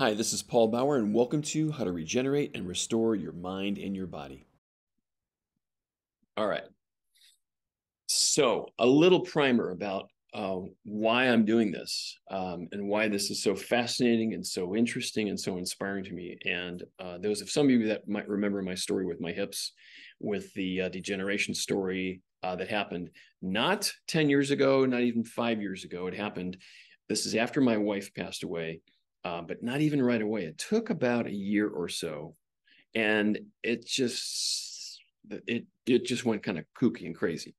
Hi, this is Paul Bauer, and welcome to How to Regenerate and Restore Your Mind and Your Body. All right. So, a little primer about uh, why I'm doing this um, and why this is so fascinating and so interesting and so inspiring to me. And uh, those of some of you that might remember my story with my hips, with the uh, degeneration story uh, that happened not 10 years ago, not even five years ago. It happened. This is after my wife passed away uh, but not even right away. It took about a year or so, and it just it it just went kind of kooky and crazy.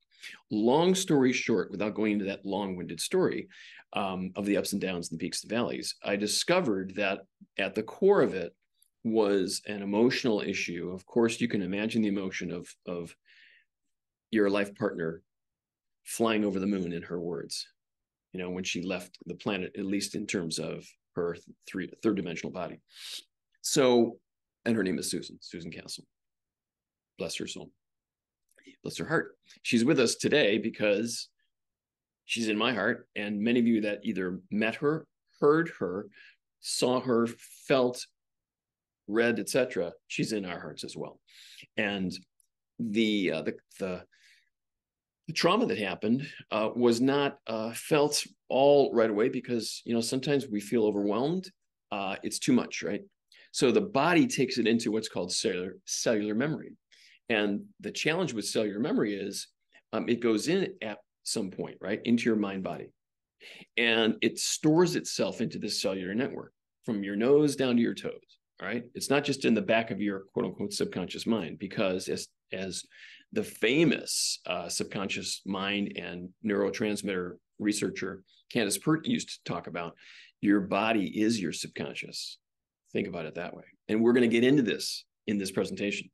Long story short, without going into that long-winded story um, of the ups and downs and the peaks and valleys, I discovered that at the core of it was an emotional issue. Of course, you can imagine the emotion of of your life partner flying over the moon in her words you know when she left the planet at least in terms of her three third dimensional body. So, and her name is Susan, Susan Castle. Bless her soul. Bless her heart. She's with us today because she's in my heart. And many of you that either met her, heard her, saw her, felt, read, etc., she's in our hearts as well. And the uh, the the the trauma that happened uh, was not uh, felt all right away because you know sometimes we feel overwhelmed uh, it's too much right? So the body takes it into what's called cellular cellular memory. And the challenge with cellular memory is um, it goes in at some point right into your mind body. And it stores itself into this cellular network from your nose down to your toes right? It's not just in the back of your quote unquote subconscious mind because as as the famous uh, subconscious mind and neurotransmitter researcher Candace Pert used to talk about your body is your subconscious. Think about it that way. And we're going to get into this in this presentation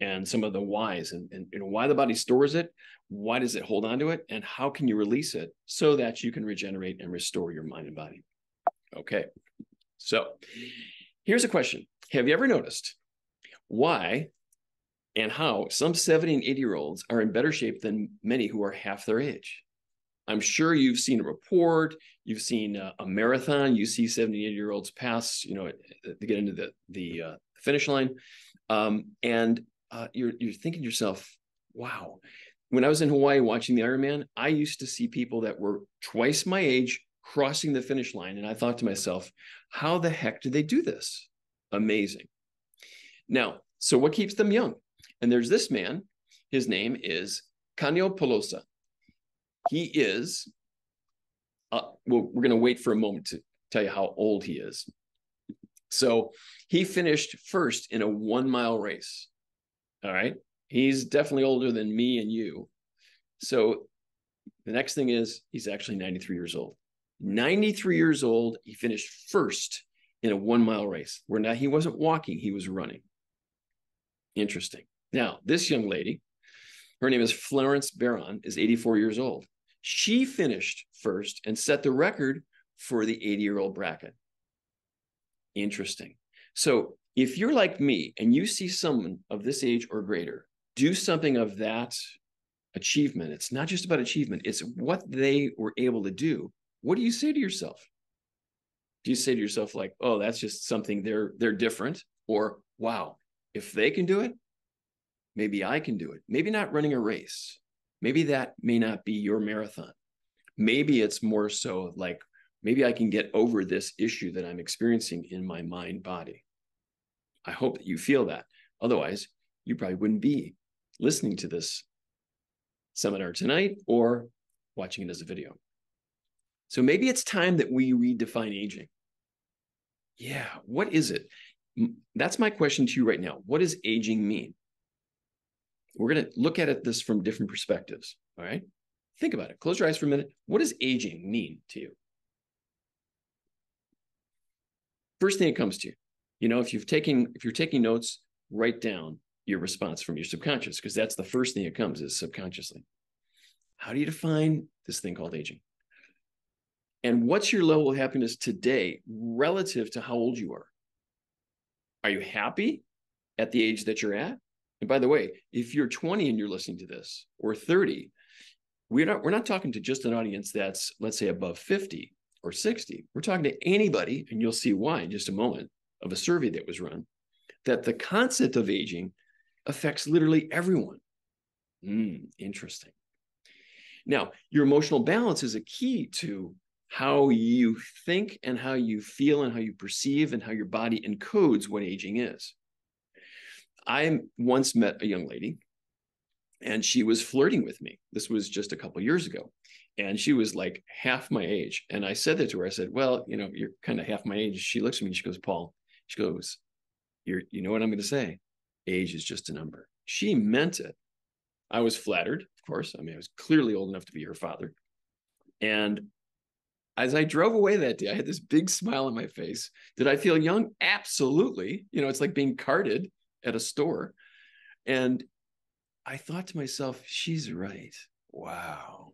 and some of the whys and, and know, why the body stores it, why does it hold on to it, and how can you release it so that you can regenerate and restore your mind and body. Okay. So here's a question Have you ever noticed why and how some 70 and 80 year olds are in better shape than many who are half their age. I'm sure you've seen a report, you've seen a, a marathon, you see 70, 80 year olds pass, you know, to get into the, the uh, finish line. Um, and uh, you're, you're thinking to yourself, wow, when I was in Hawaii watching the Ironman, I used to see people that were twice my age crossing the finish line. And I thought to myself, how the heck did they do this? Amazing. Now, so what keeps them young? And there's this man, his name is Kanyo Polosa. He is, uh, well, we're going to wait for a moment to tell you how old he is. So he finished first in a one mile race. All right. He's definitely older than me and you. So the next thing is he's actually 93 years old. 93 years old. He finished first in a one mile race where now he wasn't walking, he was running. Interesting. Now, this young lady, her name is Florence Baron, is 84 years old. She finished first and set the record for the 80 year old bracket. Interesting. So, if you're like me and you see someone of this age or greater do something of that achievement, it's not just about achievement, it's what they were able to do. What do you say to yourself? Do you say to yourself like, "Oh, that's just something they're they're different," or "Wow, if they can do it, maybe I can do it. Maybe not running a race. Maybe that may not be your marathon. Maybe it's more so like, maybe I can get over this issue that I'm experiencing in my mind body. I hope that you feel that. Otherwise, you probably wouldn't be listening to this seminar tonight or watching it as a video. So maybe it's time that we redefine aging. Yeah, what is it? That's my question to you right now. What does aging mean? We're going to look at it this from different perspectives. All right. Think about it. Close your eyes for a minute. What does aging mean to you? First thing that comes to you, you know, if you've taken if you're taking notes, write down your response from your subconscious because that's the first thing that comes is subconsciously. How do you define this thing called aging? And what's your level of happiness today relative to how old you are? Are you happy at the age that you're at? And by the way, if you're 20 and you're listening to this, or 30, we're not we're not talking to just an audience that's let's say above 50. or 60. We're talking to anybody, and you'll see why in just a moment, of a survey that was run, that the concept of aging affects literally everyone. Mm, interesting. Now, your emotional balance is a key to how you think and how you feel and how you perceive and how your body encodes what aging is. I once met a young lady and she was flirting with me. This was just a couple years ago. And she was like half my age. And I said that to her. I said, Well, you know, you're kind of half my age. She looks at me and she goes, Paul, she goes, You're, you know what I'm going to say? Age is just a number. She meant it. I was flattered, of course. I mean, I was clearly old enough to be her father. And as I drove away that day, I had this big smile on my face. Did I feel young? Absolutely. You know, it's like being carded at a store. And I thought to myself, she's right. Wow.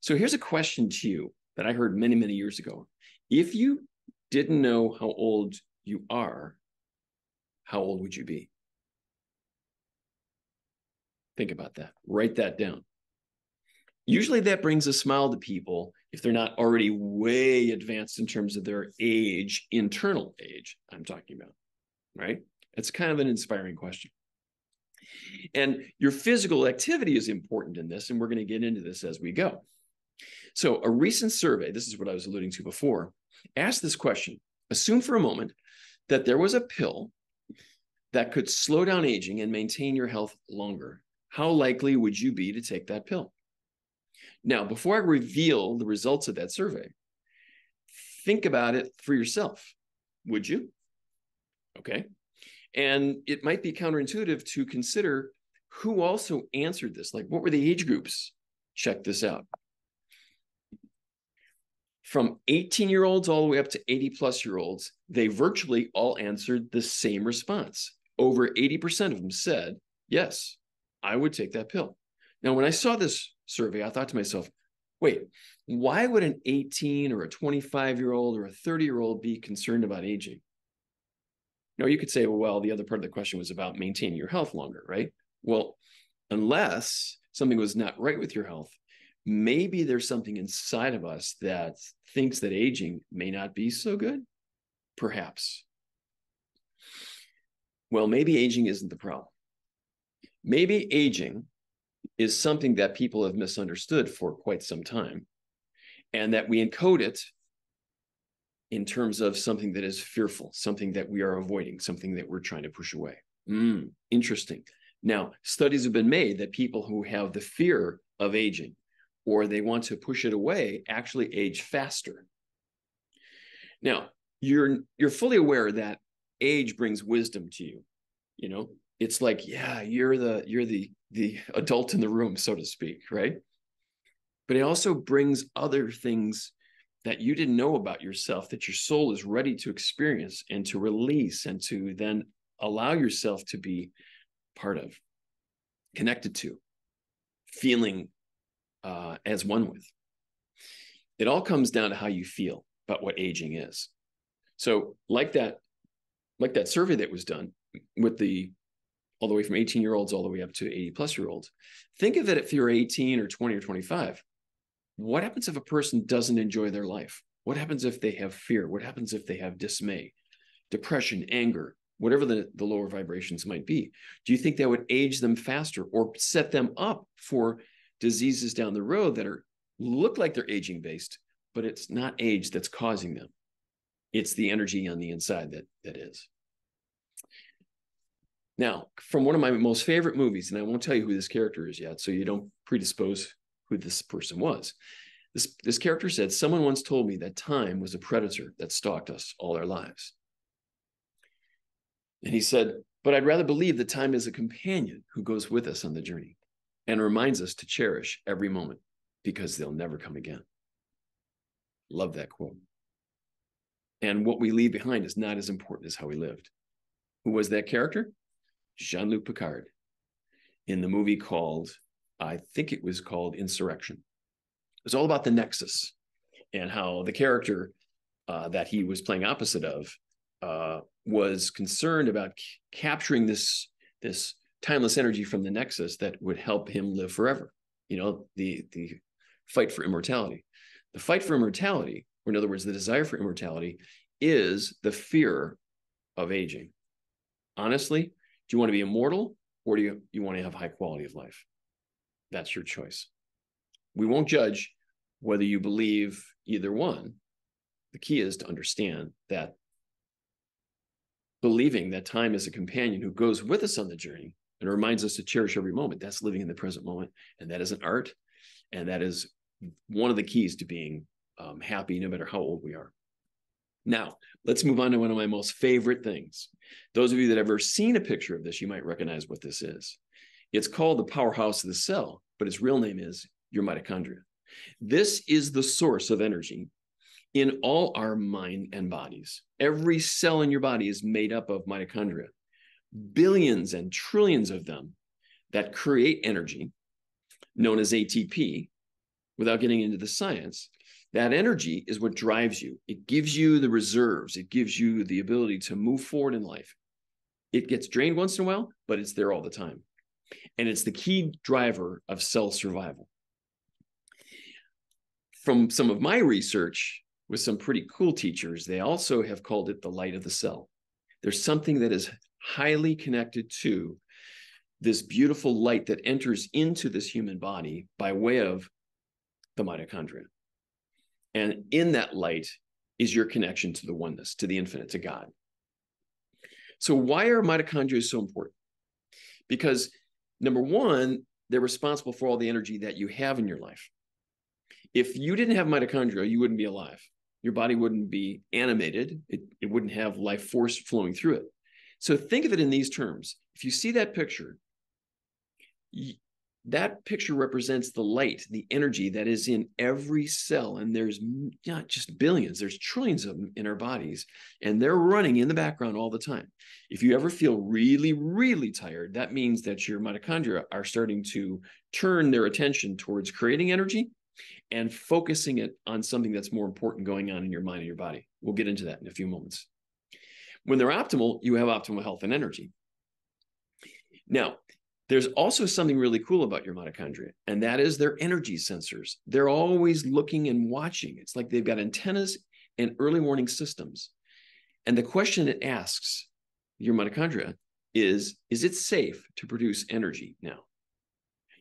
So here's a question to you that I heard many, many years ago. If you didn't know how old you are, how old would you be? Think about that. Write that down. Usually that brings a smile to people if they're not already way advanced in terms of their age, internal age, I'm talking about, right? It's kind of an inspiring question. And your physical activity is important in this, and we're going to get into this as we go. So, a recent survey, this is what I was alluding to before, asked this question Assume for a moment that there was a pill that could slow down aging and maintain your health longer. How likely would you be to take that pill? Now, before I reveal the results of that survey, think about it for yourself. Would you? Okay. And it might be counterintuitive to consider who also answered this. Like, what were the age groups? Check this out. From 18 year olds all the way up to 80 plus year olds, they virtually all answered the same response. Over 80% of them said, Yes, I would take that pill. Now, when I saw this survey, I thought to myself, wait, why would an 18 or a 25 year old or a 30 year old be concerned about aging? No, you could say, well, the other part of the question was about maintaining your health longer, right? Well, unless something was not right with your health, maybe there's something inside of us that thinks that aging may not be so good. Perhaps. Well, maybe aging isn't the problem. Maybe aging is something that people have misunderstood for quite some time, and that we encode it in terms of something that is fearful, something that we are avoiding, something that we're trying to push away. Mm, interesting. Now, studies have been made that people who have the fear of aging or they want to push it away actually age faster. Now, you're you're fully aware that age brings wisdom to you. You know, it's like, yeah, you're the you're the the adult in the room, so to speak, right? But it also brings other things that you didn't know about yourself that your soul is ready to experience and to release and to then allow yourself to be part of, connected to, feeling uh, as one with. It all comes down to how you feel about what aging is. So, like that, like that survey that was done with the all the way from 18 year olds all the way up to 80 plus year olds. Think of it if you're 18 or 20 or 25. What happens if a person doesn't enjoy their life? What happens if they have fear? What happens if they have dismay, depression, anger, whatever the, the lower vibrations might be? Do you think that would age them faster or set them up for diseases down the road that are look like they're aging based, but it's not age that's causing them. It's the energy on the inside that that is. Now, from one of my most favorite movies, and I won't tell you who this character is yet, so you don't predispose who this person was. This, this character said, Someone once told me that time was a predator that stalked us all our lives. And he said, But I'd rather believe that time is a companion who goes with us on the journey and reminds us to cherish every moment because they'll never come again. Love that quote. And what we leave behind is not as important as how we lived. Who was that character? Jean Luc Picard in the movie called I think it was called Insurrection. It was all about the Nexus and how the character uh, that he was playing opposite of uh, was concerned about c- capturing this this timeless energy from the Nexus that would help him live forever. You know, the the fight for immortality. The fight for immortality or in other words, the desire for immortality, is the fear of aging. Honestly, do you want to be immortal or do you, you want to have high quality of life? That's your choice. We won't judge whether you believe either one. The key is to understand that believing that time is a companion who goes with us on the journey and reminds us to cherish every moment. That's living in the present moment. And that is an art. And that is one of the keys to being um, happy, no matter how old we are. Now, let's move on to one of my most favorite things. Those of you that have ever seen a picture of this, you might recognize what this is. It's called the powerhouse of the cell, but its real name is your mitochondria. This is the source of energy in all our mind and bodies. Every cell in your body is made up of mitochondria, billions and trillions of them that create energy, known as ATP. Without getting into the science, that energy is what drives you. It gives you the reserves, it gives you the ability to move forward in life. It gets drained once in a while, but it's there all the time. And it's the key driver of cell survival. From some of my research with some pretty cool teachers, they also have called it the light of the cell. There's something that is highly connected to this beautiful light that enters into this human body by way of the mitochondria. And in that light is your connection to the oneness, to the infinite, to God. So, why are mitochondria so important? Because number one, they're responsible for all the energy that you have in your life. If you didn't have mitochondria, you wouldn't be alive. Your body wouldn't be animated, it, it wouldn't have life force flowing through it. So, think of it in these terms. If you see that picture, that picture represents the light, the energy that is in every cell. And there's not just billions, there's trillions of them in our bodies. And they're running in the background all the time. If you ever feel really, really tired, that means that your mitochondria are starting to turn their attention towards creating energy and focusing it on something that's more important going on in your mind and your body. We'll get into that in a few moments. When they're optimal, you have optimal health and energy. Now, there's also something really cool about your mitochondria, and that is their energy sensors. They're always looking and watching. It's like they've got antennas and early warning systems. And the question it asks your mitochondria is Is it safe to produce energy now?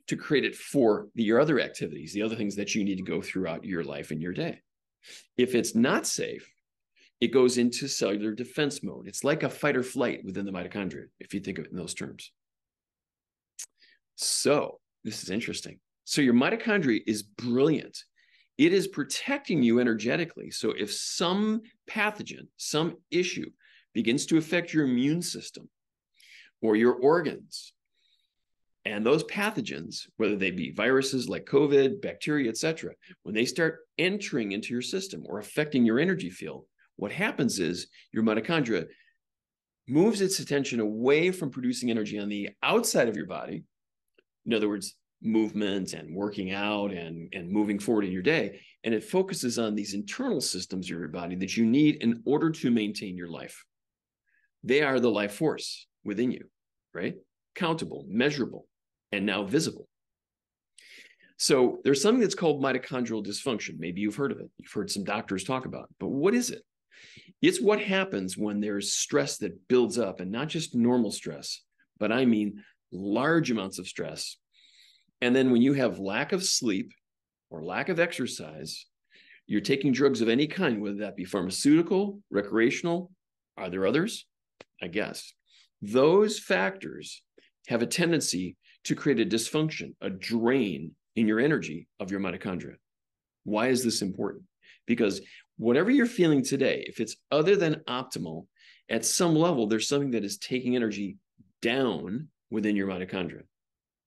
To create it for your other activities, the other things that you need to go throughout your life and your day. If it's not safe, it goes into cellular defense mode. It's like a fight or flight within the mitochondria, if you think of it in those terms. So, this is interesting. So, your mitochondria is brilliant. It is protecting you energetically. So, if some pathogen, some issue begins to affect your immune system or your organs, and those pathogens, whether they be viruses like COVID, bacteria, etc., when they start entering into your system or affecting your energy field, what happens is your mitochondria moves its attention away from producing energy on the outside of your body in other words, movement and working out and, and moving forward in your day. And it focuses on these internal systems of your body that you need in order to maintain your life. They are the life force within you, right? Countable, measurable, and now visible. So there's something that's called mitochondrial dysfunction. Maybe you've heard of it. You've heard some doctors talk about it. But what is it? It's what happens when there's stress that builds up, and not just normal stress, but I mean large amounts of stress. And then when you have lack of sleep or lack of exercise, you're taking drugs of any kind, whether that be pharmaceutical, recreational, are there others? I guess. Those factors have a tendency to create a dysfunction, a drain in your energy of your mitochondria. Why is this important? Because whatever you're feeling today, if it's other than optimal, at some level, there's something that is taking energy down within your mitochondria,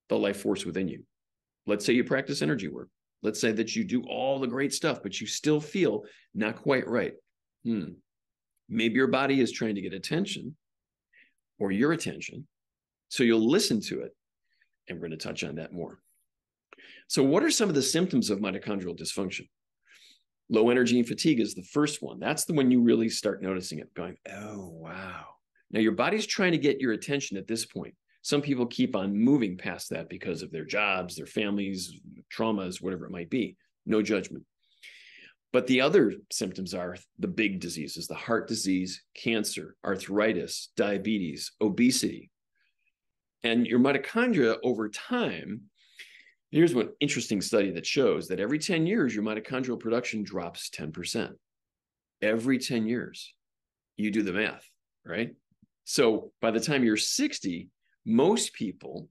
the life force within you. Let's say you practice energy work. Let's say that you do all the great stuff, but you still feel not quite right. Hmm. Maybe your body is trying to get attention or your attention. So you'll listen to it. And we're going to touch on that more. So, what are some of the symptoms of mitochondrial dysfunction? Low energy and fatigue is the first one. That's the one you really start noticing it, going, oh, wow. Now, your body's trying to get your attention at this point. Some people keep on moving past that because of their jobs, their families, traumas, whatever it might be. No judgment. But the other symptoms are the big diseases the heart disease, cancer, arthritis, diabetes, obesity. And your mitochondria over time, here's one interesting study that shows that every 10 years, your mitochondrial production drops 10%. Every 10 years. You do the math, right? So by the time you're 60, most people,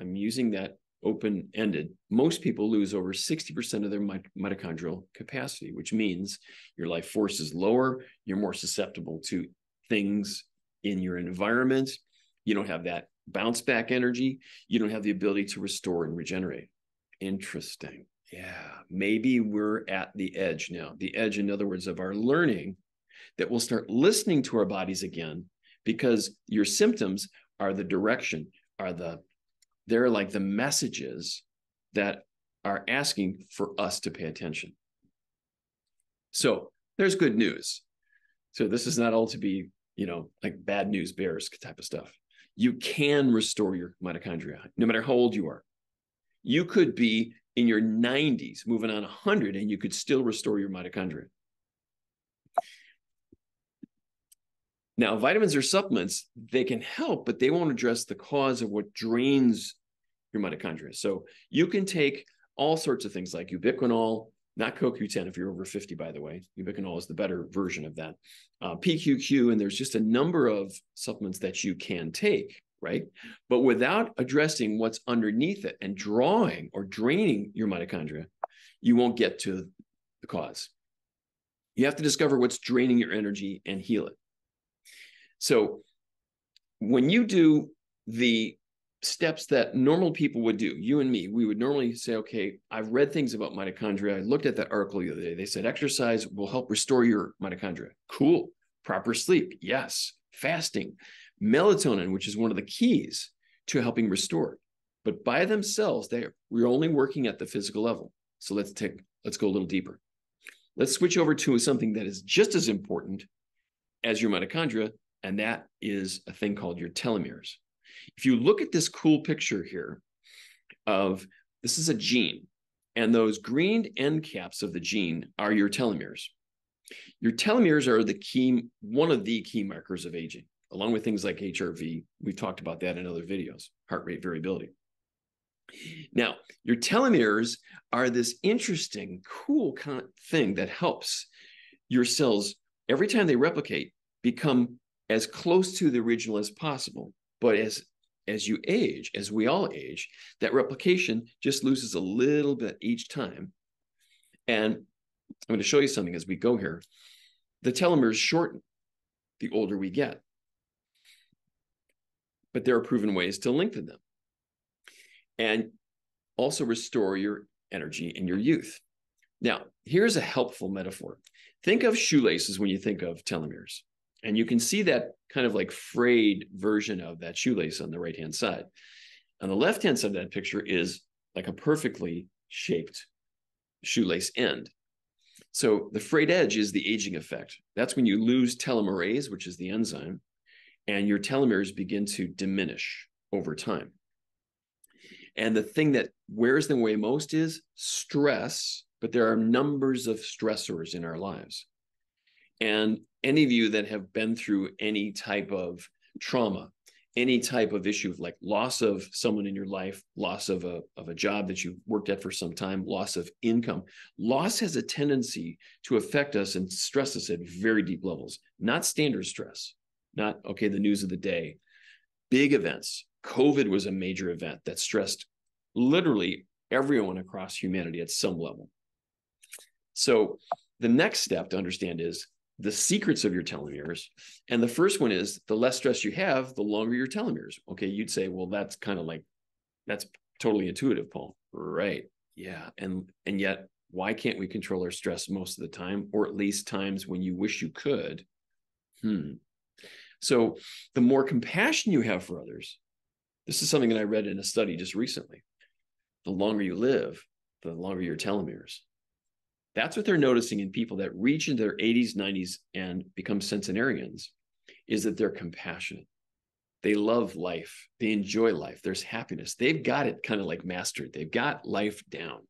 I'm using that open ended, most people lose over 60% of their mitochondrial capacity, which means your life force is lower. You're more susceptible to things in your environment. You don't have that bounce back energy. You don't have the ability to restore and regenerate. Interesting. Yeah, maybe we're at the edge now. The edge, in other words, of our learning that we'll start listening to our bodies again because your symptoms are the direction, are the they're like the messages that are asking for us to pay attention. So there's good news. So this is not all to be, you know, like bad news bears type of stuff. You can restore your mitochondria no matter how old you are. You could be in your 90s, moving on 100, and you could still restore your mitochondria. Now, vitamins or supplements, they can help, but they won't address the cause of what drains your mitochondria. So you can take all sorts of things like ubiquinol, not CoQ10 if you're over 50, by the way. Ubiquinol is the better version of that. Uh, PQQ, and there's just a number of supplements that you can take, right? But without addressing what's underneath it and drawing or draining your mitochondria, you won't get to the cause. You have to discover what's draining your energy and heal it. So when you do the steps that normal people would do, you and me, we would normally say, okay, I've read things about mitochondria. I looked at that article the other day. They said exercise will help restore your mitochondria. Cool. Proper sleep. Yes. Fasting. Melatonin, which is one of the keys to helping restore. But by themselves, they we're only working at the physical level. So let's take let's go a little deeper. Let's switch over to something that is just as important as your mitochondria, and that is a thing called your telomeres. If you look at this cool picture here of this is a gene, and those green end caps of the gene are your telomeres. Your telomeres are the key, one of the key markers of aging, along with things like HRV. We've talked about that in other videos, heart rate variability. Now, your telomeres are this interesting, cool kind of thing that helps your cells every time they replicate become as close to the original as possible. But as as you age, as we all age, that replication just loses a little bit each time. And I'm going to show you something as we go here. The telomeres shorten the older we get, but there are proven ways to lengthen them and also restore your energy in your youth. Now, here's a helpful metaphor. Think of shoelaces when you think of telomeres. And you can see that kind of like frayed version of that shoelace on the right hand side. On the left hand side of that picture is like a perfectly shaped shoelace end. So the frayed edge is the aging effect. That's when you lose telomerase, which is the enzyme, and your telomeres begin to diminish over time. And the thing that wears them away most is stress, but there are numbers of stressors in our lives. And any of you that have been through any type of trauma, any type of issue like loss of someone in your life, loss of a, of a job that you've worked at for some time, loss of income, loss has a tendency to affect us and stress us at very deep levels, not standard stress, not, okay, the news of the day, big events. COVID was a major event that stressed literally everyone across humanity at some level. So the next step to understand is the secrets of your telomeres. And the first one is the less stress you have, the longer your telomeres. Okay, you'd say, well, that's kind of like that's totally intuitive, Paul. Right. Yeah. And and yet why can't we control our stress most of the time, or at least times when you wish you could? Hmm. So the more compassion you have for others, this is something that I read in a study just recently. The longer you live, the longer your telomeres. That's what they're noticing in people that reach into their 80s, 90s, and become centenarians is that they're compassionate. They love life. They enjoy life. There's happiness. They've got it kind of like mastered. They've got life down.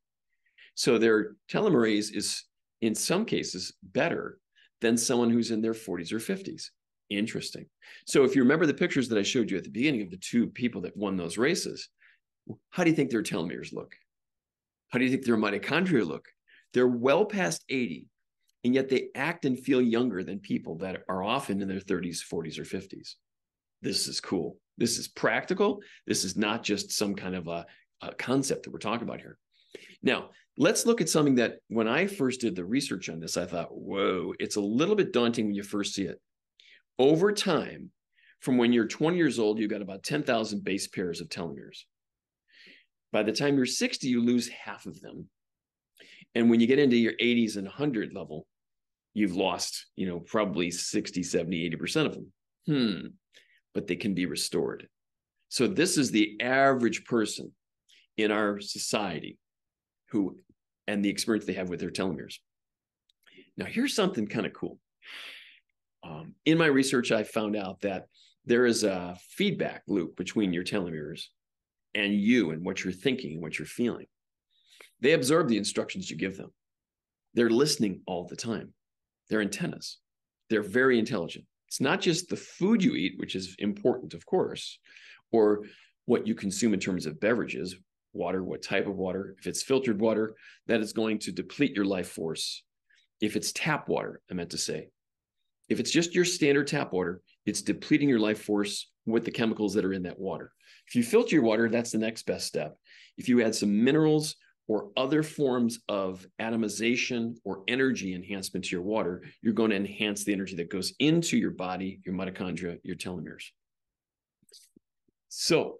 So their telomerase is in some cases better than someone who's in their 40s or 50s. Interesting. So if you remember the pictures that I showed you at the beginning of the two people that won those races, how do you think their telomeres look? How do you think their mitochondria look? They're well past 80, and yet they act and feel younger than people that are often in their 30s, 40s, or 50s. This is cool. This is practical. This is not just some kind of a, a concept that we're talking about here. Now, let's look at something that when I first did the research on this, I thought, whoa, it's a little bit daunting when you first see it. Over time, from when you're 20 years old, you've got about 10,000 base pairs of telomeres. By the time you're 60, you lose half of them. And when you get into your 80s and 100 level, you've lost, you know, probably 60, 70, 80% of them. Hmm. But they can be restored. So this is the average person in our society who and the experience they have with their telomeres. Now, here's something kind of cool. Um, in my research, I found out that there is a feedback loop between your telomeres and you and what you're thinking and what you're feeling. They absorb the instructions you give them. They're listening all the time. They're antennas. They're very intelligent. It's not just the food you eat, which is important, of course, or what you consume in terms of beverages, water, what type of water. If it's filtered water, that is going to deplete your life force. If it's tap water, I meant to say. If it's just your standard tap water, it's depleting your life force with the chemicals that are in that water. If you filter your water, that's the next best step. If you add some minerals or other forms of atomization or energy enhancement to your water, you're going to enhance the energy that goes into your body, your mitochondria, your telomeres. So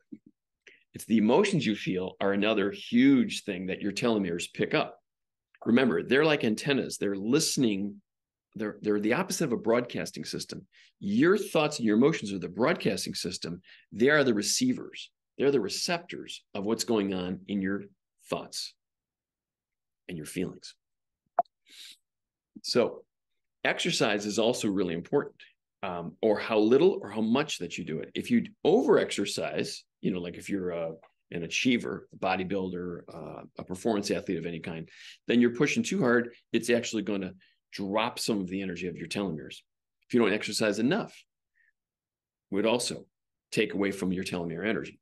it's the emotions you feel are another huge thing that your telomeres pick up. Remember, they're like antennas. They're listening. They're, they're the opposite of a broadcasting system. Your thoughts and your emotions are the broadcasting system. They are the receivers. They're the receptors of what's going on in your thoughts and your feelings. So, exercise is also really important, um, or how little or how much that you do it. If you over exercise, you know, like if you're a, an achiever, a bodybuilder, uh, a performance athlete of any kind, then you're pushing too hard. It's actually going to drop some of the energy of your telomeres. If you don't exercise enough, would also take away from your telomere energy.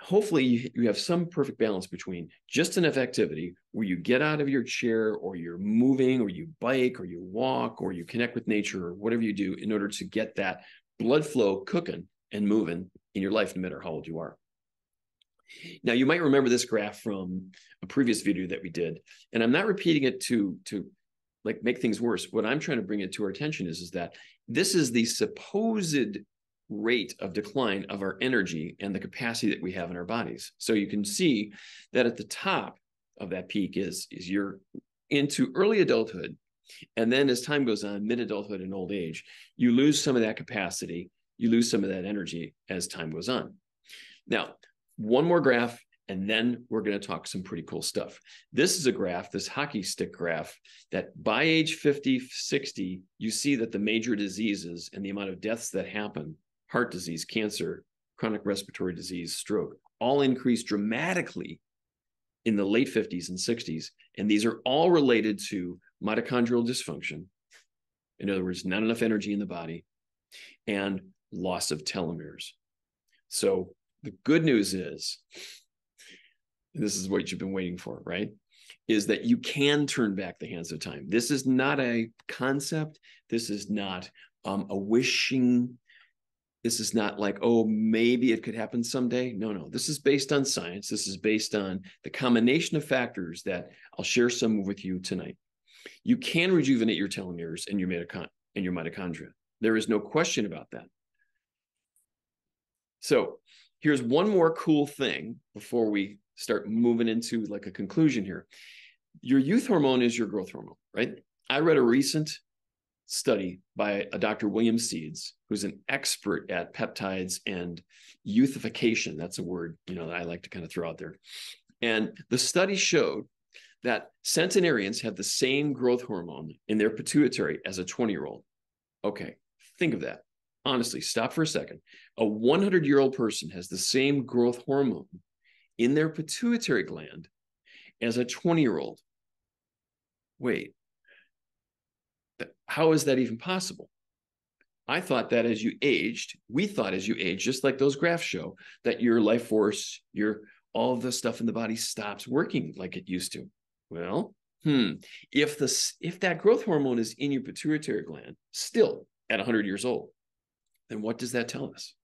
Hopefully, you have some perfect balance between just enough activity where you get out of your chair or you're moving or you bike or you walk or you connect with nature or whatever you do in order to get that blood flow cooking and moving in your life, no matter how old you are. Now, you might remember this graph from a previous video that we did, and I'm not repeating it to to like make things worse. What I'm trying to bring it to our attention is, is that this is the supposed rate of decline of our energy and the capacity that we have in our bodies. So you can see that at the top of that peak is is you're into early adulthood, and then as time goes on, mid adulthood and old age, you lose some of that capacity you lose some of that energy as time goes on. Now, one more graph, and then we're going to talk some pretty cool stuff. This is a graph, this hockey stick graph, that by age 50, 60, you see that the major diseases and the amount of deaths that happen heart disease, cancer, chronic respiratory disease, stroke all increase dramatically in the late 50s and 60s. And these are all related to mitochondrial dysfunction. In other words, not enough energy in the body and loss of telomeres. So the good news is, this is what you've been waiting for, right? Is that you can turn back the hands of time. This is not a concept. This is not um, a wishing. This is not like, oh, maybe it could happen someday. No, no. This is based on science. This is based on the combination of factors that I'll share some with you tonight. You can rejuvenate your telomeres and your, mitochond- and your mitochondria. There is no question about that. So here's one more cool thing before we start moving into like a conclusion here. Your youth hormone is your growth hormone, right? I read a recent study by a Dr. William Seeds, who's an expert at peptides and youthification. That's a word, you know, that I like to kind of throw out there. And the study showed that centenarians have the same growth hormone in their pituitary as a 20 year old. Okay, think of that honestly, stop for a second. A 100 year old person has the same growth hormone in their pituitary gland as a 20 year old. wait, how is that even possible? I thought that as you aged, we thought as you age, just like those graphs show, that your life force, your all the stuff in the body stops working like it used to. Well, hmm, if the if that growth hormone is in your pituitary gland still at 100 years old, then what does that tell us?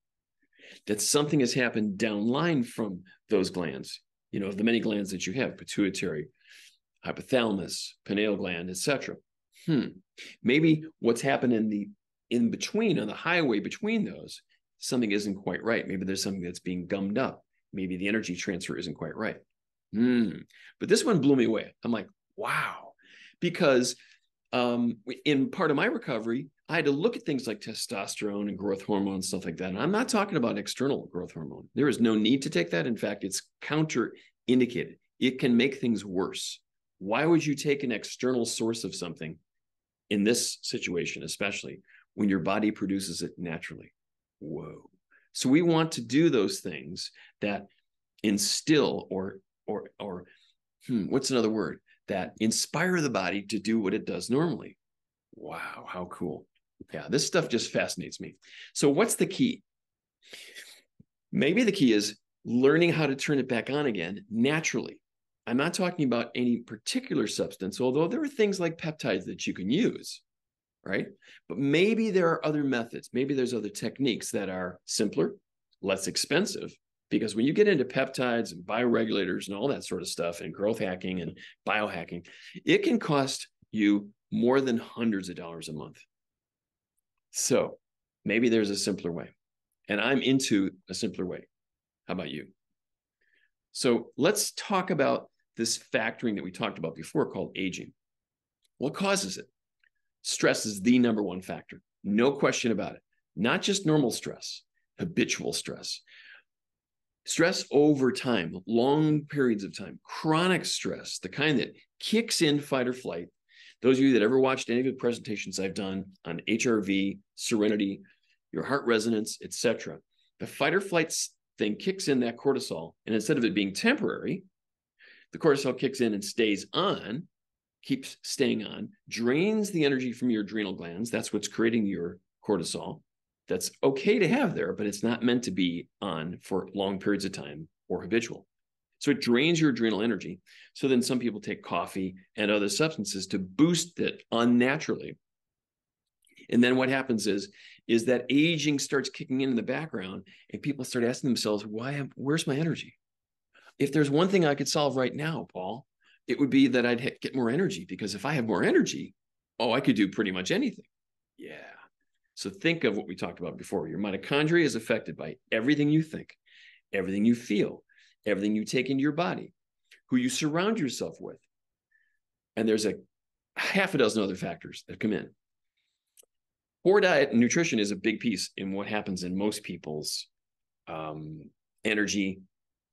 That something has happened downline from those glands. You know, of the many glands that you have, pituitary, hypothalamus, pineal gland, etc. Hmm. Maybe what's happened in the in between on the highway between those, something isn't quite right. Maybe there's something that's being gummed up. Maybe the energy transfer isn't quite right. Hmm. But this one blew me away. I'm like, wow, because um, in part of my recovery, I had to look at things like testosterone and growth hormone and stuff like that. And I'm not talking about external growth hormone. There is no need to take that. In fact, it's counter indicated. It can make things worse. Why would you take an external source of something in this situation, especially when your body produces it naturally? Whoa. So we want to do those things that instill or or or hmm, what's another word that inspire the body to do what it does normally. Wow, how cool. Yeah, this stuff just fascinates me. So, what's the key? Maybe the key is learning how to turn it back on again naturally. I'm not talking about any particular substance, although there are things like peptides that you can use, right? But maybe there are other methods. Maybe there's other techniques that are simpler, less expensive. Because when you get into peptides and bioregulators and all that sort of stuff, and growth hacking and biohacking, it can cost you more than hundreds of dollars a month. So maybe there's a simpler way. And I'm into a simpler way. How about you? So let's talk about this factoring that we talked about before called aging. What causes it? Stress is the number one factor. No question about it. Not just normal stress, habitual stress. Stress over time, long periods of time, chronic stress, the kind that kicks in fight or flight those of you that ever watched any of the presentations I've done on HRV, Serenity, your heart resonance, etc., the fight or flight thing kicks in that cortisol, and instead of it being temporary, the cortisol kicks in and stays on, keeps staying on, drains the energy from your adrenal glands. That's what's creating your cortisol. That's okay to have there, but it's not meant to be on for long periods of time or habitual. So it drains your adrenal energy. So then some people take coffee and other substances to boost it unnaturally. And then what happens is, is that aging starts kicking in in the background, and people start asking themselves, "Why? Am, where's my energy? If there's one thing I could solve right now, Paul, it would be that I'd get more energy. Because if I have more energy, oh, I could do pretty much anything. Yeah. So think of what we talked about before. Your mitochondria is affected by everything you think, everything you feel, everything you take into your body, who you surround yourself with. And there's a half a dozen other factors that come in. Poor diet and nutrition is a big piece in what happens in most people's um, energy,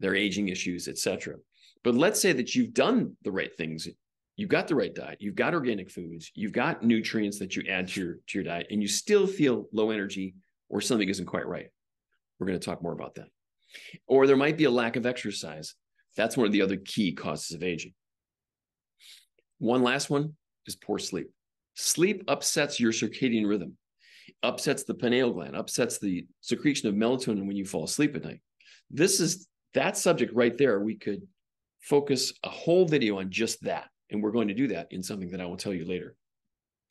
their aging issues, etc. But let's say that you've done the right things. You've got the right diet. You've got organic foods. You've got nutrients that you add to your to your diet, and you still feel low energy or something isn't quite right. We're going to talk more about that. Or there might be a lack of exercise. That's one of the other key causes of aging. One last one is poor sleep. Sleep upsets your circadian rhythm, upsets the pineal gland, upsets the secretion of melatonin when you fall asleep at night. This is that subject right there. We could focus a whole video on just that. And we're going to do that in something that I will tell you later.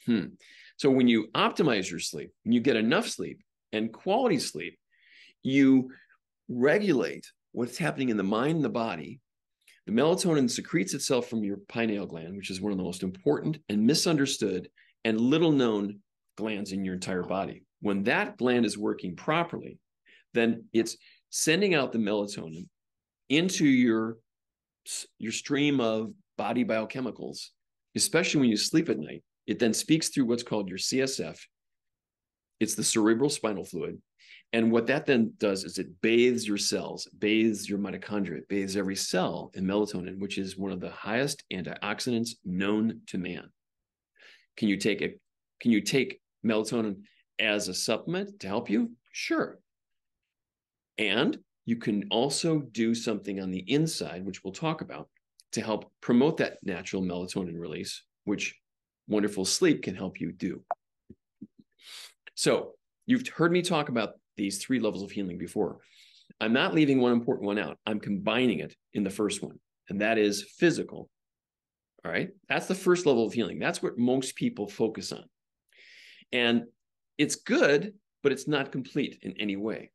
Hmm. So when you optimize your sleep, when you get enough sleep and quality sleep, you regulate what's happening in the mind and the body, the melatonin secretes itself from your pineal gland, which is one of the most important and misunderstood and little known glands in your entire body. When that gland is working properly, then it's sending out the melatonin into your, your stream of body biochemicals, especially when you sleep at night. It then speaks through what's called your CSF. It's the cerebral spinal fluid. And what that then does is it bathes your cells, bathes your mitochondria, bathes every cell in melatonin, which is one of the highest antioxidants known to man. Can you take a can you take melatonin as a supplement to help you? Sure. And you can also do something on the inside, which we'll talk about, to help promote that natural melatonin release which wonderful sleep can help you do. So you've heard me talk about these three levels of healing before. I'm not leaving one important one out. I'm combining it in the first one, and that is physical. All right. That's the first level of healing. That's what most people focus on. And it's good, but it's not complete in any way.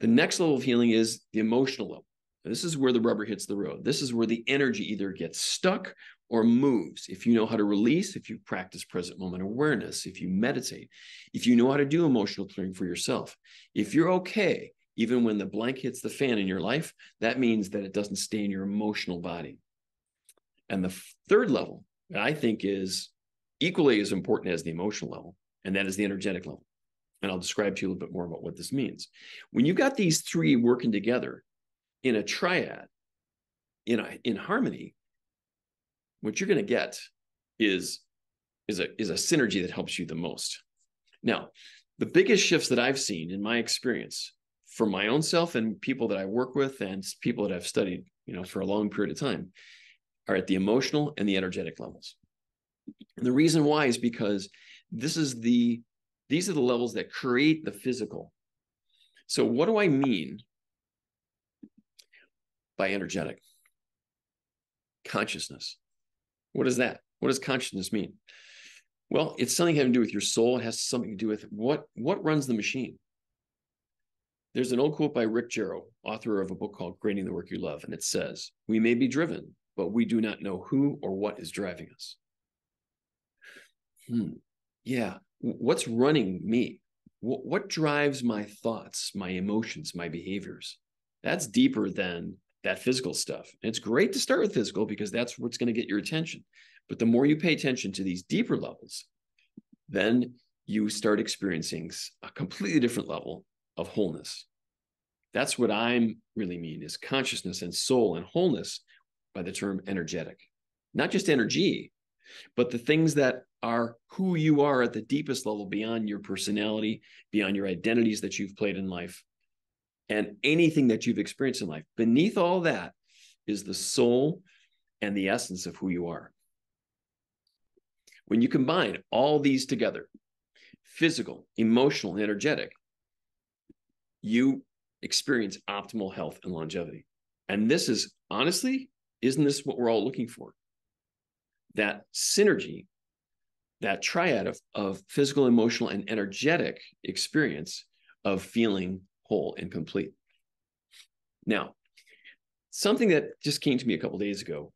The next level of healing is the emotional level. This is where the rubber hits the road. This is where the energy either gets stuck or moves. If you know how to release, if you practice present moment awareness, if you meditate, if you know how to do emotional clearing for yourself, if you're okay, even when the blank hits the fan in your life, that means that it doesn't stay in your emotional body. And the third level, I think, is equally as important as the emotional level, and that is the energetic level. And I'll describe to you a little bit more about what this means. When you've got these three working together in a triad, in a, in harmony, what you're going to get is is a is a synergy that helps you the most. Now, the biggest shifts that I've seen in my experience for my own self and people that I work with and people that I've studied, you know, for a long period of time are at the emotional and the energetic levels. And the reason why is because this is the these are the levels that create the physical. So what do I mean by energetic? Consciousness. What is that? What does consciousness mean? Well, it's something having to do with your soul. It has something to do with what what runs the machine. There's an old quote by Rick Jarow, author of a book called Creating the Work You Love, and it says, "We may be driven, but we do not know who or what is driving us." Hmm. Yeah. What's running me? What, what drives my thoughts, my emotions, my behaviors? That's deeper than that physical stuff. And it's great to start with physical because that's what's going to get your attention. But the more you pay attention to these deeper levels, then you start experiencing a completely different level of wholeness. That's what I'm really mean is consciousness and soul and wholeness by the term energetic. Not just energy, but the things that are who you are at the deepest level beyond your personality, beyond your identities that you've played in life, and anything that you've experienced in life. Beneath all that is the soul and the essence of who you are. When you combine all these together physical, emotional, and energetic you experience optimal health and longevity. And this is honestly, isn't this what we're all looking for? That synergy, that triad of, of physical, emotional, and energetic experience of feeling whole and complete. Now, something that just came to me a couple days ago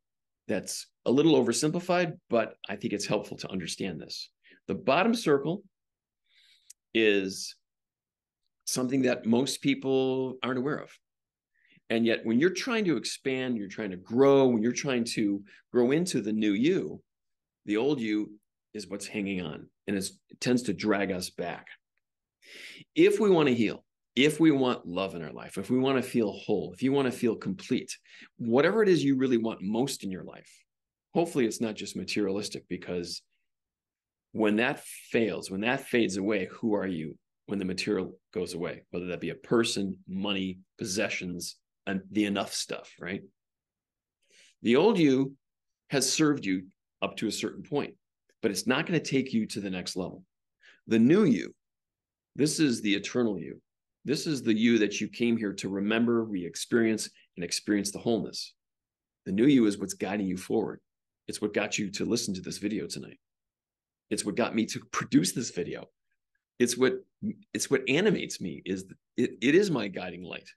that's a little oversimplified, but I think it's helpful to understand this. The bottom circle is something that most people aren't aware of. And yet, when you're trying to expand, you're trying to grow, when you're trying to grow into the new you, the old you is what's hanging on and it tends to drag us back. If we want to heal, if we want love in our life, if we want to feel whole, if you want to feel complete, whatever it is you really want most in your life, hopefully it's not just materialistic because when that fails, when that fades away, who are you when the material goes away? Whether that be a person, money, possessions, and the enough stuff, right? The old you has served you up to a certain point, but it's not going to take you to the next level. The new you, this is the eternal you this is the you that you came here to remember, re experience, and experience the wholeness. The new you is what's guiding you forward. It's what got you to listen to this video tonight. It's what got me to produce this video. It's what it's what animates me is it, it is my guiding light.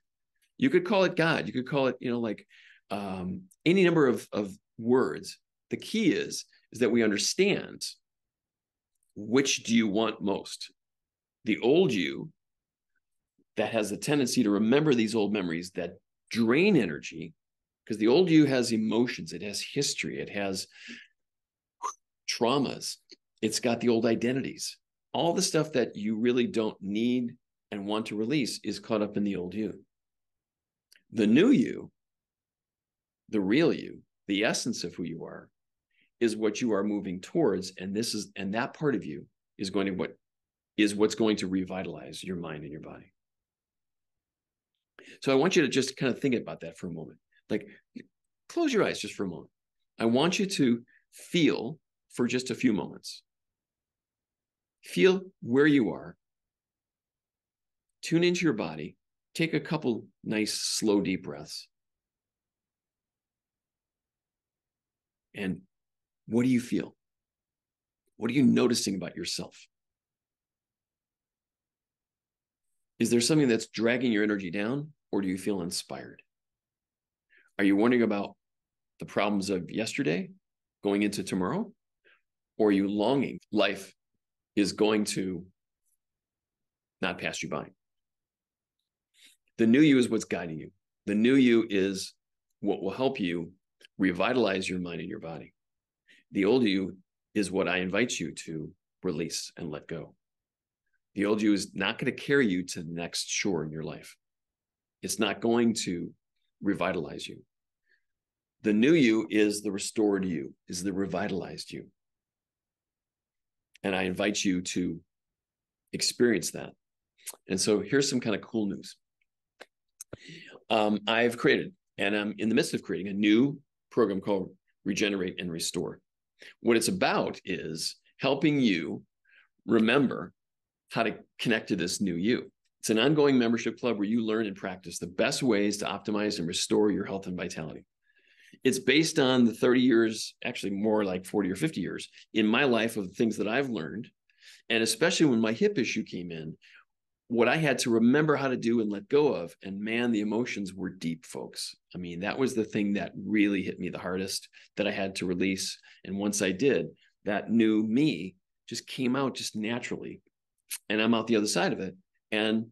You could call it God. You could call it, you know, like um, any number of, of words. The key is is that we understand which do you want most? The old you that has a tendency to remember these old memories that drain energy because the old you has emotions, it has history, it has traumas, it's got the old identities. All the stuff that you really don't need and want to release is caught up in the old you. The new you, the real you, the essence of who you are, is what you are moving towards. And this is, and that part of you is going to what is what's going to revitalize your mind and your body. So I want you to just kind of think about that for a moment. Like, close your eyes just for a moment. I want you to feel for just a few moments. Feel where you are. Tune into your body. Take a couple nice, slow, deep breaths. And what do you feel? What are you noticing about yourself? Is there something that's dragging your energy down, or do you feel inspired? Are you wondering about the problems of yesterday going into tomorrow? Or are you longing life is going to not pass you by? The new you is what's guiding you. The new you is what will help you revitalize your mind and your body. The old you is what I invite you to release and let go. The old you is not going to carry you to the next shore in your life. It's not going to revitalize you. The new you is the restored you, is the revitalized you. And I invite you to experience that. And so here's some kind of cool news. Um, I've created, and I'm in the midst of creating a new program called Regenerate and Restore. What it's about is helping you remember how to connect to this new you. It's an ongoing membership club where you learn and practice the best ways to optimize and restore your health and vitality. It's based on the 30 years, actually more like 40 or 50 years in my life of the things that I've learned. And especially when my hip issue came in, what I had to remember how to do and let go of. And man, the emotions were deep, folks. I mean, that was the thing that really hit me the hardest that I had to release. And once I did, that new me just came out just naturally. And I'm out the other side of it. And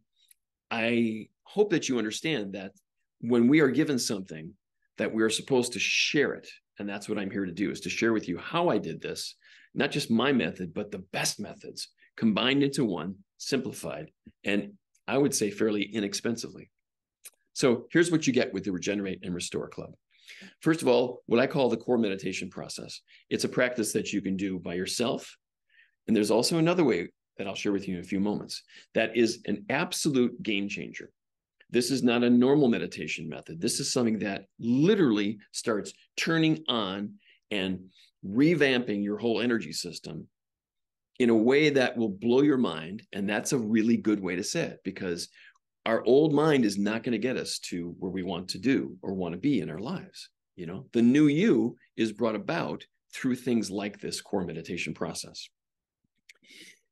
I hope that you understand that when we are given something, that we're supposed to share it. And that's what I'm here to do is to share with you how I did this, not just my method, but the best methods combined into one, simplified, and I would say fairly inexpensively. So here's what you get with the Regenerate and Restore Club. First of all, what I call the core meditation process. It's a practice that you can do by yourself. And there's also another way that I'll share with you in a few moments that is an absolute game changer. This is not a normal meditation method. This is something that literally starts turning on and revamping your whole energy system in a way that will blow your mind. And that's a really good way to say it because our old mind is not going to get us to where we want to do or want to be in our lives. You know, the new you is brought about through things like this core meditation process.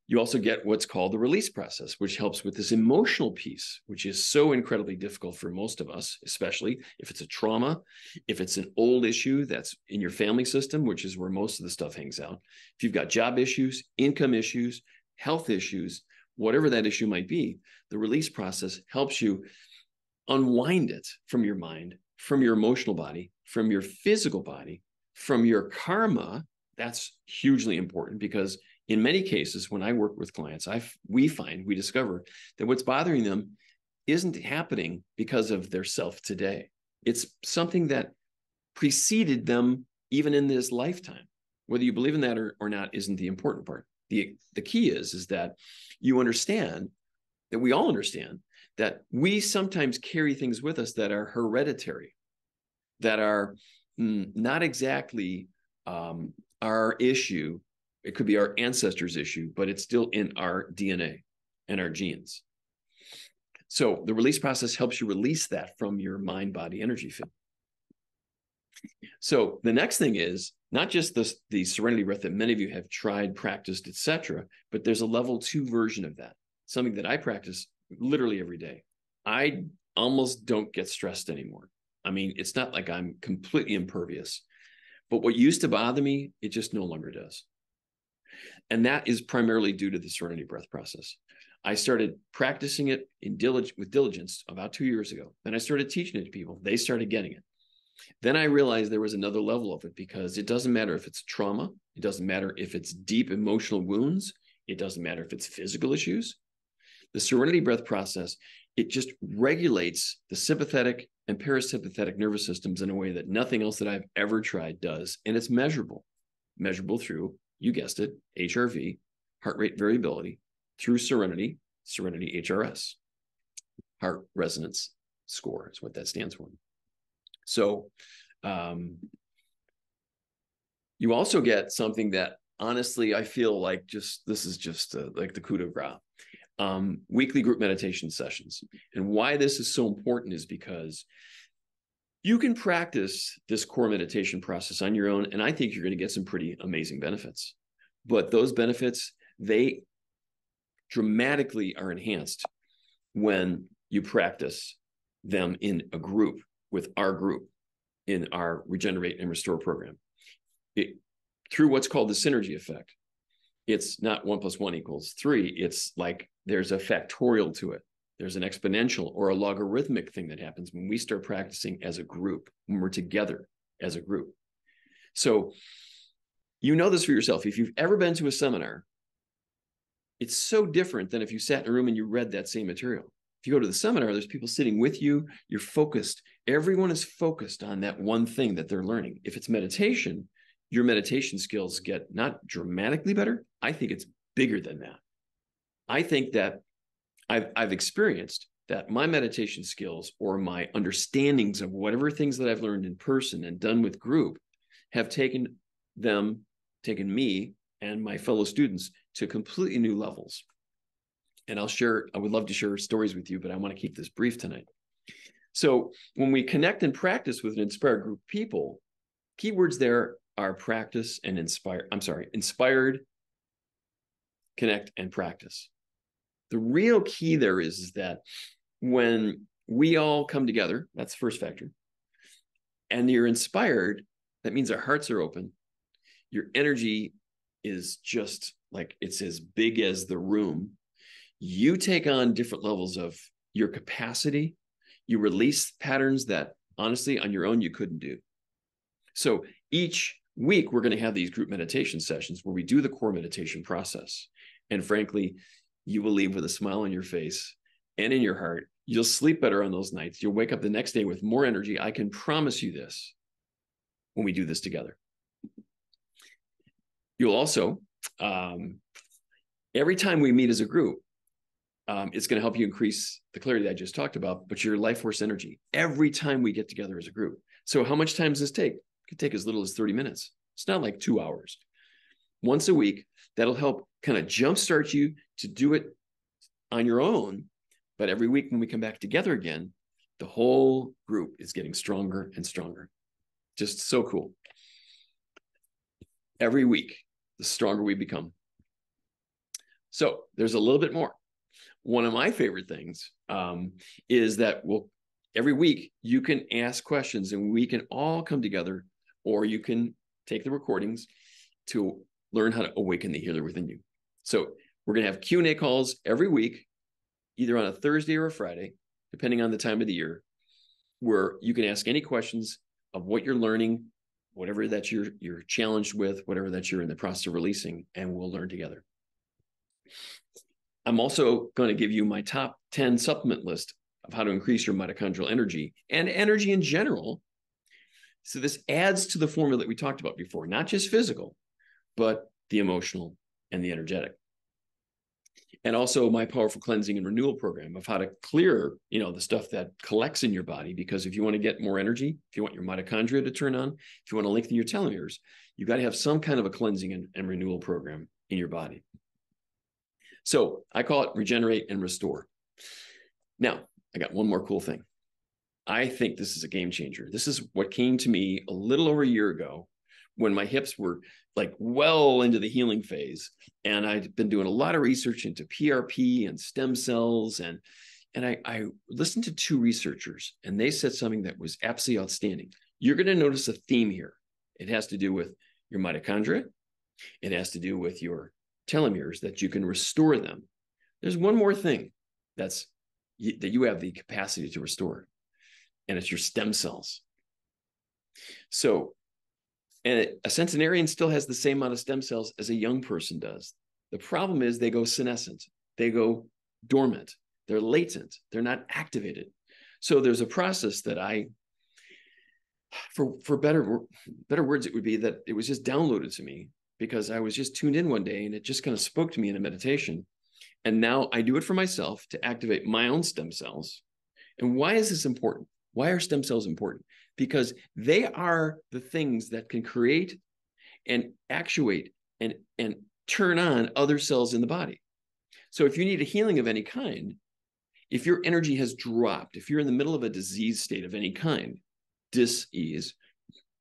You also get what's called the release process, which helps with this emotional piece, which is so incredibly difficult for most of us, especially if it's a trauma, if it's an old issue that's in your family system, which is where most of the stuff hangs out. If you've got job issues, income issues, health issues, whatever that issue might be, the release process helps you unwind it from your mind, from your emotional body, from your physical body, from your karma. That's hugely important because in many cases when i work with clients i we find we discover that what's bothering them isn't happening because of their self today. It's something that preceded them even in this lifetime. Whether you believe in that or, or not isn't the important part. The the key is is that you understand that we all understand that we sometimes carry things with us that are hereditary that are mm, not exactly um, our issue it could be our ancestors' issue, but it's still in our DNA and our genes. So the release process helps you release that from your mind body energy field. So the next thing is not just this, the serenity breath that many of you have tried, practiced, etc., but there's a level two version of that, something that I practice literally every day. I almost don't get stressed anymore. I mean, it's not like I'm completely impervious, but what used to bother me, it just no longer does. And that is primarily due to the serenity breath process. I started practicing it in dilig- with diligence about two years ago. Then I started teaching it to people. They started getting it. Then I realized there was another level of it because it doesn't matter if it's trauma, it doesn't matter if it's deep emotional wounds, it doesn't matter if it's physical issues. The serenity breath process, it just regulates the sympathetic and parasympathetic nervous systems in a way that nothing else that I've ever tried does. And it's measurable, measurable through you guessed it, HRV, heart rate variability, through Serenity, Serenity HRS. Heart resonance score is what that stands for. So, um, You also get something that honestly I feel like just this is just uh, like the coup de grace. Um, weekly group meditation sessions. And why this is so important is because you can practice this core meditation process on your own, and I think you're going to get some pretty amazing benefits. But those benefits, they dramatically are enhanced when you practice them in a group with our group in our regenerate and restore program it, through what's called the synergy effect it's not one plus one equals three it's like there's a factorial to it there's an exponential or a logarithmic thing that happens when we start practicing as a group when we're together as a group so you know this for yourself if you've ever been to a seminar it's so different than if you sat in a room and you read that same material if you go to the seminar, there's people sitting with you, you're focused. Everyone is focused on that one thing that they're learning. If it's meditation, your meditation skills get not dramatically better. I think it's bigger than that. I think that I've, I've experienced that my meditation skills or my understandings of whatever things that I've learned in person and done with group have taken them, taken me and my fellow students to completely new levels and I'll share, I would love to share stories with you, but I want to keep this brief tonight. So when we connect and practice with an inspired group of people, keywords there are practice and inspire. I'm sorry, inspired, connect, and practice. The real key there is, is that when we all come together, that's the first factor, and you're inspired, that means our hearts are open. Your energy is just like it's as big as the room you take on different levels of your capacity. You release patterns that honestly on your own you couldn't do. So each week, we're going to have these group meditation sessions where we do the core meditation process. And frankly, you will leave with a smile on your face and in your heart. You'll sleep better on those nights. You'll wake up the next day with more energy. I can promise you this when we do this together. You'll also, um, every time we meet as a group, um, it's going to help you increase the clarity I just talked about, but your life force energy every time we get together as a group. So, how much time does this take? It could take as little as 30 minutes. It's not like two hours. Once a week, that'll help kind of jumpstart you to do it on your own. But every week when we come back together again, the whole group is getting stronger and stronger. Just so cool. Every week, the stronger we become. So, there's a little bit more one of my favorite things um, is that we'll every week you can ask questions and we can all come together or you can take the recordings to learn how to awaken the healer within you so we're going to have q&a calls every week either on a thursday or a friday depending on the time of the year where you can ask any questions of what you're learning whatever that you're you're challenged with whatever that you're in the process of releasing and we'll learn together I'm also going to give you my top 10 supplement list of how to increase your mitochondrial energy and energy in general. So this adds to the formula that we talked about before, not just physical, but the emotional and the energetic. And also my powerful cleansing and renewal program of how to clear, you know, the stuff that collects in your body. Because if you want to get more energy, if you want your mitochondria to turn on, if you want to lengthen your telomeres, you've got to have some kind of a cleansing and, and renewal program in your body. So I call it regenerate and restore. Now, I got one more cool thing. I think this is a game changer. This is what came to me a little over a year ago when my hips were like well into the healing phase. And I'd been doing a lot of research into PRP and stem cells. And, and I, I listened to two researchers, and they said something that was absolutely outstanding. You're going to notice a theme here. It has to do with your mitochondria, it has to do with your telomeres that you can restore them. There's one more thing that's that you have the capacity to restore, and it's your stem cells. So, and a centenarian still has the same amount of stem cells as a young person does. The problem is they go senescent, they go dormant, they're latent, they're not activated. So there's a process that I, for for better better words, it would be that it was just downloaded to me because I was just tuned in one day and it just kind of spoke to me in a meditation. And now I do it for myself to activate my own stem cells. And why is this important? Why are stem cells important? Because they are the things that can create and actuate and, and turn on other cells in the body. So if you need a healing of any kind, if your energy has dropped, if you're in the middle of a disease state of any kind, dis-ease,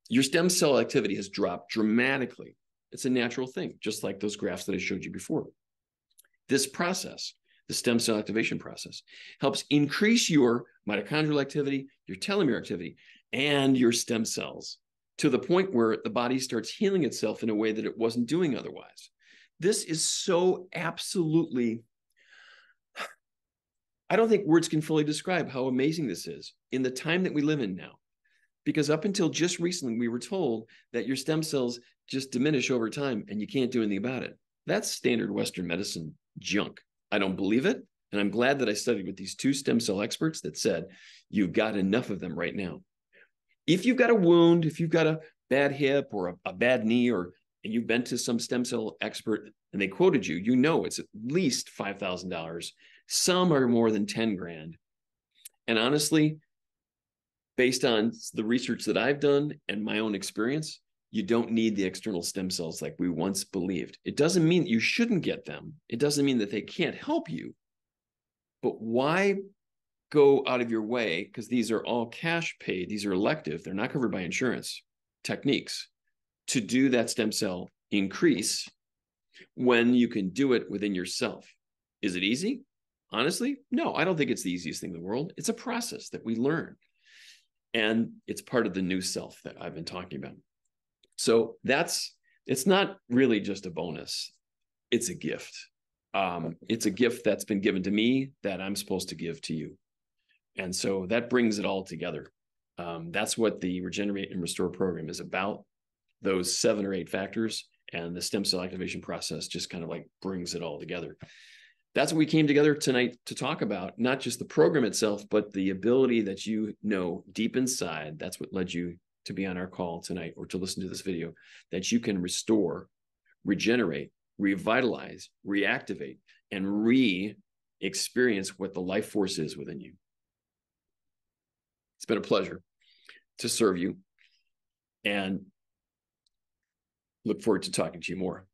your stem cell activity has dropped dramatically. It's a natural thing, just like those graphs that I showed you before. This process, the stem cell activation process, helps increase your mitochondrial activity, your telomere activity, and your stem cells to the point where the body starts healing itself in a way that it wasn't doing otherwise. This is so absolutely, I don't think words can fully describe how amazing this is in the time that we live in now. Because up until just recently, we were told that your stem cells just diminish over time and you can't do anything about it. That's standard Western medicine junk. I don't believe it. And I'm glad that I studied with these two stem cell experts that said, you've got enough of them right now. If you've got a wound, if you've got a bad hip or a, a bad knee, or and you've been to some stem cell expert and they quoted you, you know it's at least $5,000. Some are more than 10 grand. And honestly, based on the research that I've done and my own experience, you don't need the external stem cells like we once believed. It doesn't mean you shouldn't get them. It doesn't mean that they can't help you. But why go out of your way? Because these are all cash paid, these are elective, they're not covered by insurance techniques to do that stem cell increase when you can do it within yourself. Is it easy? Honestly, no, I don't think it's the easiest thing in the world. It's a process that we learn. And it's part of the new self that I've been talking about. So that's it's not really just a bonus, it's a gift. Um, it's a gift that's been given to me that I'm supposed to give to you. And so that brings it all together. Um, that's what the Regenerate and Restore program is about those seven or eight factors. And the stem cell activation process just kind of like brings it all together. That's what we came together tonight to talk about, not just the program itself, but the ability that you know deep inside. That's what led you to be on our call tonight or to listen to this video that you can restore, regenerate, revitalize, reactivate, and re experience what the life force is within you. It's been a pleasure to serve you and look forward to talking to you more.